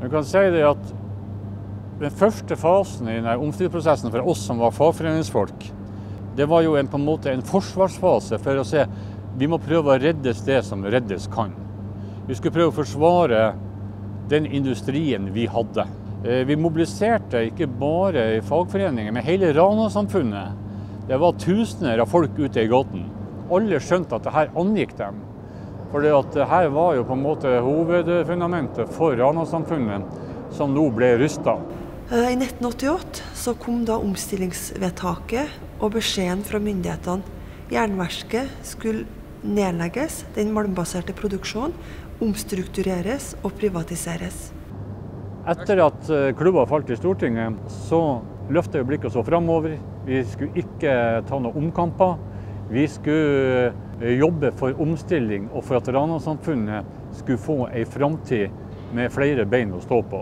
Du kan si det at den første fasen i denne omstillingsprosessen for oss som var fagforeningsfolk, det var jo en, på en måte en forsvarsfase for å se vi må prøve å reddes det som reddes kan. Vi skulle prøve å forsvare den industrien vi hadde. Eh, vi mobiliserte ikke bare i fagforeninger, men hele Rana-samfunnet. Det var tusener av folk ute i gaten. Alle skjønte at det her angikk dem. For det her var jo på en måte hovedfundamentet for Rana-samfunnet, som nå ble rusta. I 1988 så kom da omstillingsvedtaket og beskjeden fra myndighetene. Jernverket skulle nedlegges, den malmbaserte produksjonen omstruktureres og privatiseres. Etter at klubba falt i Stortinget, så løfta vi blikket og så framover. Vi skulle ikke ta noen omkamper. Vi skulle jobbe for omstilling og for at Rana-samfunnet skulle få ei framtid med flere bein å stå på.